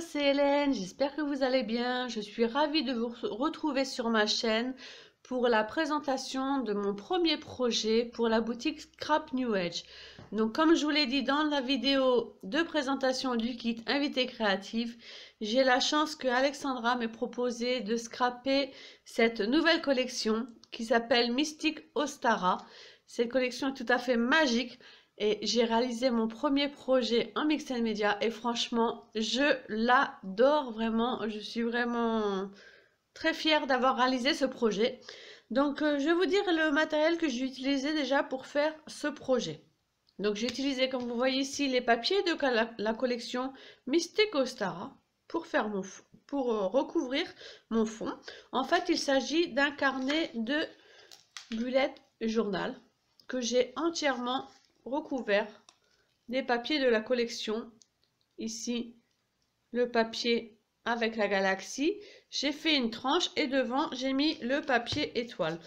c'est Hélène, j'espère que vous allez bien. Je suis ravie de vous retrouver sur ma chaîne pour la présentation de mon premier projet pour la boutique Scrap New Age. Donc comme je vous l'ai dit dans la vidéo de présentation du kit Invité Créatif, j'ai la chance que Alexandra m'ait proposé de scraper cette nouvelle collection qui s'appelle Mystic Ostara. Cette collection est tout à fait magique et j'ai réalisé mon premier projet en Mixed Media et franchement, je l'adore vraiment. Je suis vraiment très fière d'avoir réalisé ce projet. Donc, euh, je vais vous dire le matériel que j'ai utilisé déjà pour faire ce projet. Donc, j'ai utilisé, comme vous voyez ici, les papiers de la, collection Mystic Ostara pour faire mon pour euh, recouvrir mon fond. En fait, il s'agit d'un carnet de bullet journal que j'ai entièrement recouvert des papiers de la collection. Ici, le papier avec la galaxie. J'ai fait une tranche et devant, j'ai mis le papier étoile.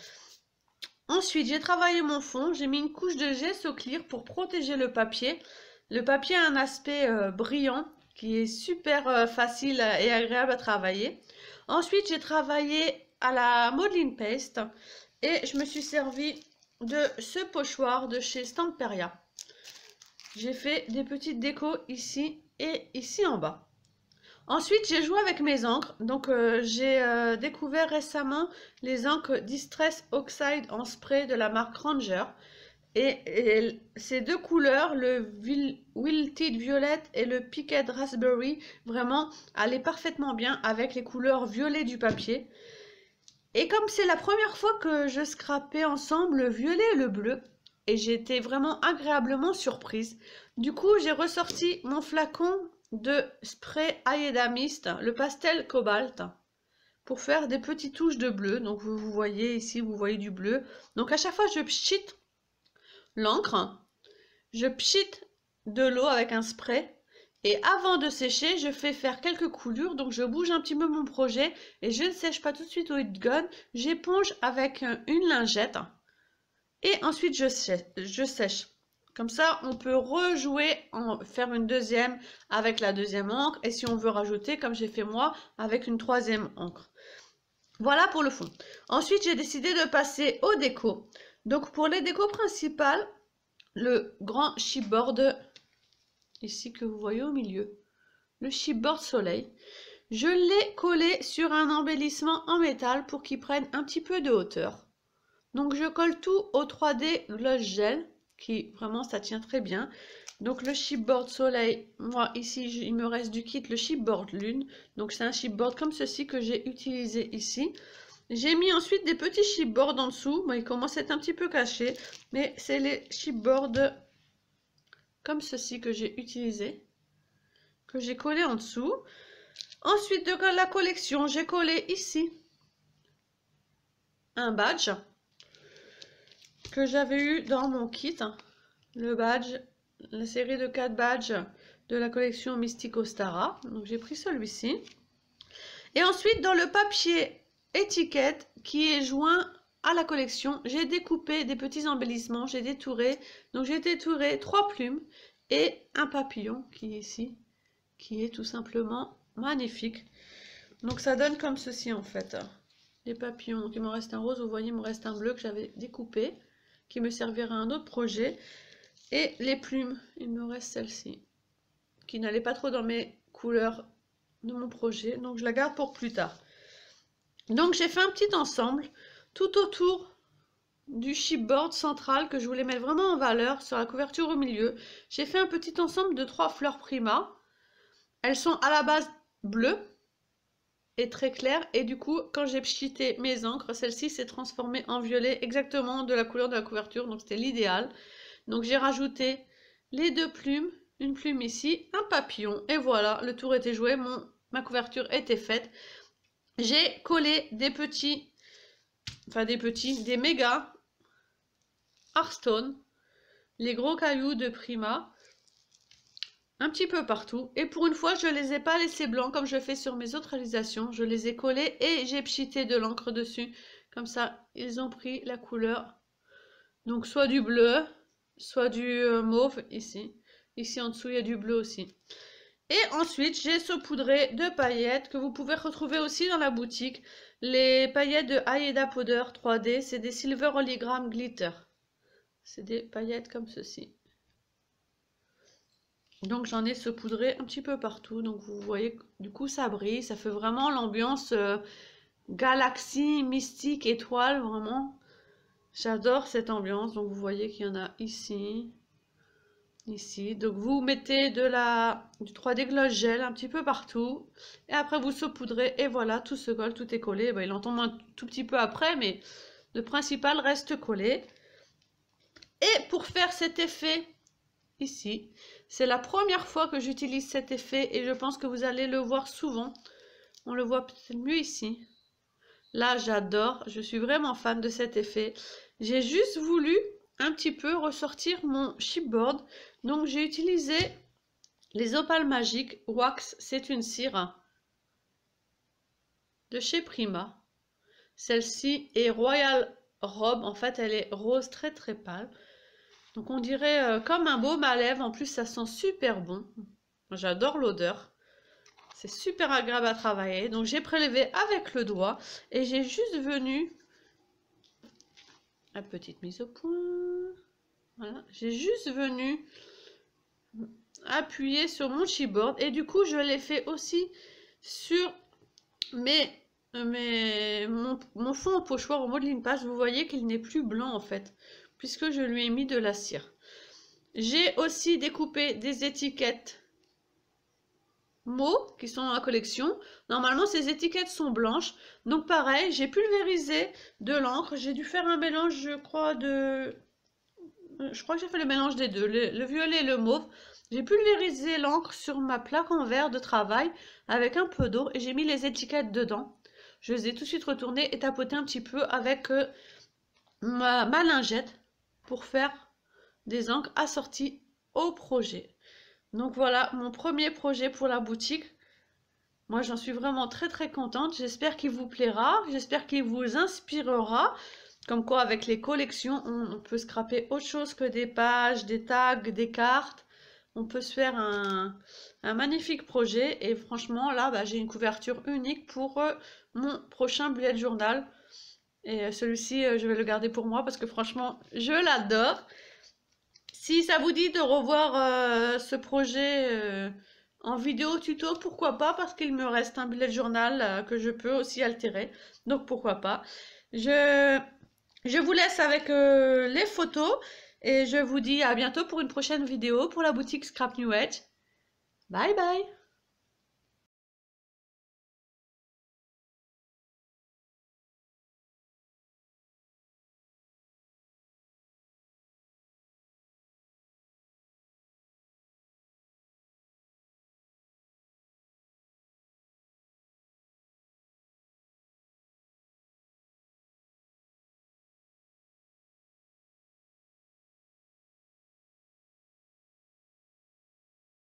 Ensuite, j'ai travaillé mon fond. J'ai mis une couche de gesso clear pour protéger le papier. Le papier a un aspect euh, brillant qui est super euh, facile et agréable à travailler. Ensuite, j'ai travaillé à la modeling paste et je me suis servi de ce pochoir de chez Stamperia. J'ai fait des petites décos ici et ici en bas. Ensuite, j'ai joué avec mes encres. Donc, euh, j'ai euh, découvert récemment les encres Distress Oxide en spray de la marque Ranger. Et, ces deux couleurs, le Wilted Violet et le Piquet Raspberry, vraiment allaient parfaitement bien avec les couleurs violet du papier. Et comme c'est la première fois que je scrapais ensemble le violet et le bleu, et j'étais vraiment agréablement surprise. Du coup, j'ai ressorti mon flacon de spray Aeda Mist, le pastel cobalt, pour faire des petites touches de bleu. Donc, vous, voyez ici, vous voyez du bleu. Donc, à chaque fois, je pchit l'encre, je pchit de l'eau avec un spray et avant de sécher, je fais faire quelques coulures. Donc je bouge un petit peu mon projet et je ne sèche pas tout de suite au heat gun. J'éponge avec une lingette. Et ensuite je sèche. Comme ça, on peut rejouer, en faire une deuxième avec la deuxième encre. Et si on veut rajouter, comme j'ai fait moi, avec une troisième encre. Voilà pour le fond. Ensuite, j'ai décidé de passer au déco. Donc pour les décos principales, le grand chipboard ici que vous voyez au milieu, le chipboard soleil. Je l'ai collé sur un embellissement en métal pour qu'il prenne un petit peu de hauteur. Donc je colle tout au 3D Gloss Gel, qui vraiment ça tient très bien. Donc le chipboard soleil, moi ici il me reste du kit le chipboard lune. Donc c'est un chipboard comme ceci que j'ai utilisé ici. J'ai mis ensuite des petits chipboards en dessous. Moi, il commence à être un petit peu caché. Mais c'est les chipboards comme ceci que j'ai utilisé, que j'ai collé en dessous. Ensuite de la collection, j'ai collé ici un badge que j'avais eu dans mon kit. Le badge, la série de 4 badges de la collection Mystico Stara. Donc j'ai pris celui-ci. Et ensuite dans le papier étiquette qui est joint la collection, j'ai découpé des petits embellissements, j'ai détouré, donc j'ai détouré trois plumes et un papillon qui est ici, qui est tout simplement magnifique. Donc ça donne comme ceci en fait. Les papillons, donc il me reste un rose, vous voyez, il me reste un bleu que j'avais découpé, qui me servira à un autre projet. Et les plumes, il me reste celle-ci, qui n'allait pas trop dans mes couleurs de mon projet, donc je la garde pour plus tard. Donc j'ai fait un petit ensemble tout autour du chipboard central que je voulais mettre vraiment en valeur sur la couverture au milieu. J'ai fait un petit ensemble de trois fleurs Prima. Elles sont à la base bleues et très claires. Et du coup, quand j'ai pchité mes encres, celle-ci s'est transformée en violet exactement de la couleur de la couverture. Donc c'était l'idéal. Donc j'ai rajouté les deux plumes, une plume ici, un papillon. Et voilà, le tour était joué, ma couverture était faite. J'ai collé des petits enfin des petits, des méga Hearthstone, les gros cailloux de Prima, un petit peu partout. Et pour une fois, je ne les ai pas laissés blancs comme je fais sur mes autres réalisations. Je les ai collés et j'ai pchité de l'encre dessus. Comme ça, ils ont pris la couleur. Donc soit du bleu, soit du euh, mauve ici. Ici en dessous, il y a du bleu aussi. Et ensuite, j'ai saupoudré de paillettes que vous pouvez retrouver aussi dans la boutique. Les paillettes de Aida Powder 3D, c'est des Silver Hologram Glitter. C'est des paillettes comme ceci. Donc j'en ai saupoudré un petit peu partout. Donc vous voyez, du coup ça brille. Ça fait vraiment l'ambiance euh, galaxie, mystique, étoile, vraiment. J'adore cette ambiance. Donc vous voyez qu'il y en a ici, ici. Donc vous mettez de la, du 3D Gloss Gel un petit peu partout. Et après vous saupoudrez et voilà, tout se colle, tout est collé. il en tombe un tout petit peu après, mais le principal reste collé. Et pour faire cet effet ici, c'est la première fois que j'utilise cet effet et je pense que vous allez le voir souvent. On le voit peut-être mieux ici. Là, j'adore. Je suis vraiment fan de cet effet. J'ai juste voulu un petit peu ressortir mon chipboard. Donc, j'ai utilisé les opales magiques Wax. C'est une cire de chez Prima. Celle-ci est Royal Robe. En fait, elle est rose très très pâle. Donc on dirait euh, comme un baume à lèvres. En plus, ça sent super bon. J'adore l'odeur. C'est super agréable à travailler. Donc j'ai prélevé avec le doigt. Et j'ai juste venu... La petite mise au point. Voilà. J'ai juste venu appuyer sur mon chipboard. Et du coup, je l'ai fait aussi sur mes, mes, mon, fond en pochoir au modeling pass. Vous voyez qu'il n'est plus blanc en fait puisque je lui ai mis de la cire. J'ai aussi découpé des étiquettes qui sont dans la collection. Normalement, ces étiquettes sont blanches. Donc pareil, j'ai pulvérisé de l'encre. J'ai dû faire un mélange, je crois, de... Je crois que j'ai fait le mélange des deux, le, le violet et le mauve. J'ai pulvérisé l'encre sur ma plaque en verre de travail avec un peu d'eau et j'ai mis les étiquettes dedans. Je les ai tout de suite retournées et tapotées un petit peu avec euh, ma, ma lingette pour faire des encres assorties au projet. Donc voilà mon premier projet pour la boutique. Moi j'en suis vraiment très très contente. J'espère qu'il vous plaira. J'espère qu'il vous inspirera. Comme quoi avec les collections on, peut scraper autre chose que des pages, des tags, des cartes. On peut se faire un, magnifique projet. Et franchement là bah, j'ai une couverture unique pour euh, mon prochain bullet journal. Et euh, celui-ci, euh, je vais le garder pour moi parce que franchement, je l'adore. Si ça vous dit de revoir euh, ce projet en vidéo tuto, pourquoi pas? Parce qu'il me reste un bullet journal que je peux aussi altérer. Donc pourquoi pas? Je, je vous laisse avec les photos. Et je vous dis à bientôt pour une prochaine vidéo pour la boutique Scrap New Edge. Bye bye